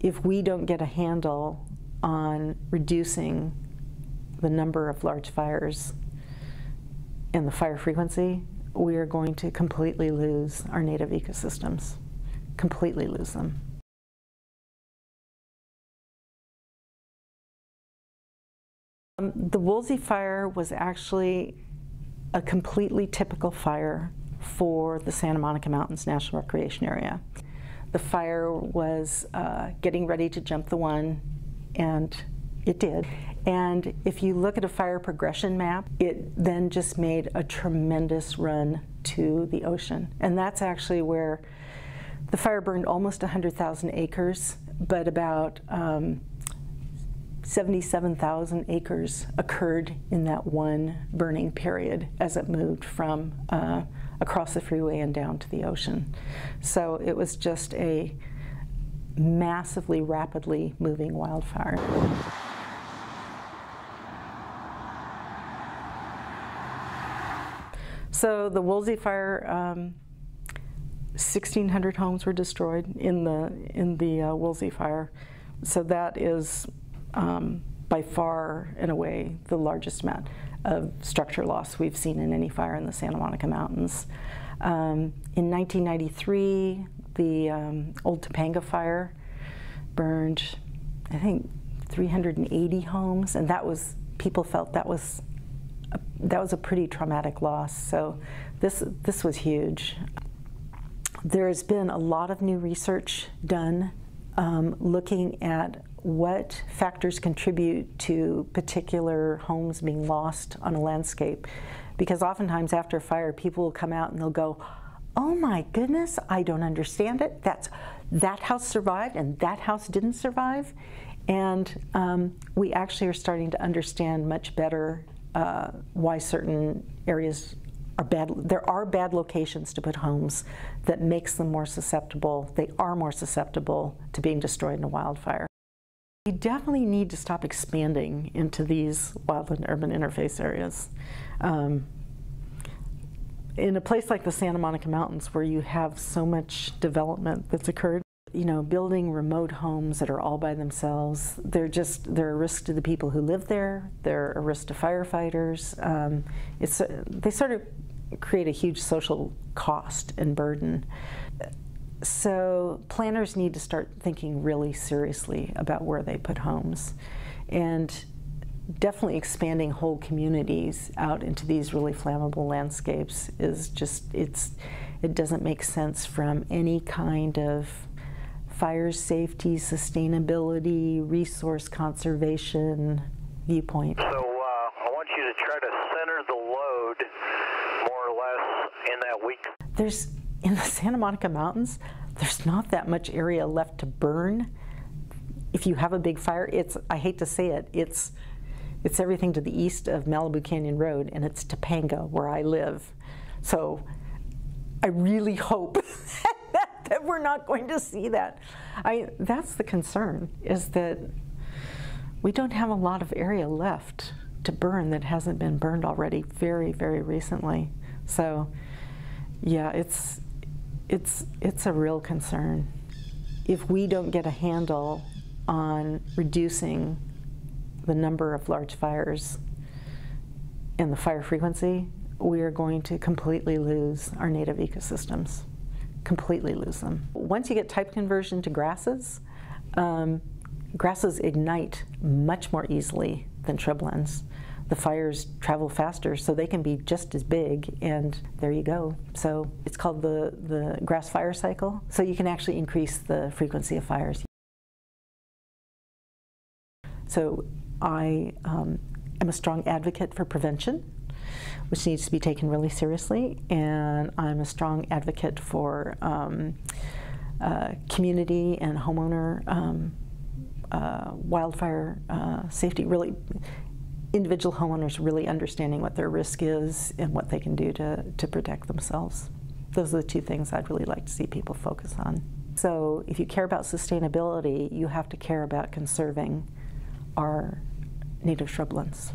if we don't get a handle on reducing the number of large fires and the fire frequency, we are going to completely lose our native ecosystems, completely lose them. Um, the Woolsey fire was actually a completely typical fire for the Santa Monica Mountains National Recreation Area. The fire was uh, getting ready to jump the one, and it did. And if you look at a fire progression map, it then just made a tremendous run to the ocean. And that's actually where the fire burned almost 100,000 acres, but about um, 77,000 acres occurred in that one burning period as it moved from uh, across the freeway and down to the ocean. So it was just a massively, rapidly moving wildfire. So the Woolsey fire, um, 1,600 homes were destroyed in the in the uh, Woolsey fire. So that is um, by far and away the largest amount of structure loss we've seen in any fire in the Santa Monica Mountains. Um, in 1993, the um, old Topanga fire burned, I think, 380 homes, and that was people felt that was a, that was a pretty traumatic loss. So this this was huge. There has been a lot of new research done um, looking at what factors contribute to particular homes being lost on a landscape. Because oftentimes after a fire, people will come out and they'll go, oh my goodness, I don't understand it. That's, that house survived and that house didn't survive. And um, we actually are starting to understand much better uh, why certain areas are bad. There are bad locations to put homes that makes them more susceptible. They are more susceptible to being destroyed in a wildfire. We definitely need to stop expanding into these wildland urban interface areas. Um, in a place like the Santa Monica Mountains where you have so much development that's occurred, you know, building remote homes that are all by themselves, they're just, they're a risk to the people who live there, they're a risk to firefighters. Um, it's, they sort of create a huge social cost and burden. So planners need to start thinking really seriously about where they put homes and definitely expanding whole communities out into these really flammable landscapes is just it's it doesn't make sense from any kind of fire safety, sustainability, resource conservation viewpoint. So uh, I want you to try to center the load more or less in that week. There's in the Santa Monica Mountains, there's not that much area left to burn. If you have a big fire, it's, I hate to say it, it's, it's everything to the east of Malibu Canyon Road, and it's Topanga, where I live. So I really hope that we're not going to see that. I, that's the concern, is that we don't have a lot of area left to burn that hasn't been burned already very, very recently. So yeah, it's, it's, it's a real concern. If we don't get a handle on reducing the number of large fires and the fire frequency, we are going to completely lose our native ecosystems, completely lose them. Once you get type conversion to grasses, um, grasses ignite much more easily than shrublands the fires travel faster so they can be just as big and there you go. So it's called the, the grass fire cycle. So you can actually increase the frequency of fires. So I um, am a strong advocate for prevention, which needs to be taken really seriously, and I'm a strong advocate for um, uh, community and homeowner um, uh, wildfire uh, safety, really individual homeowners really understanding what their risk is and what they can do to, to protect themselves. Those are the two things I'd really like to see people focus on. So if you care about sustainability, you have to care about conserving our native shrublands.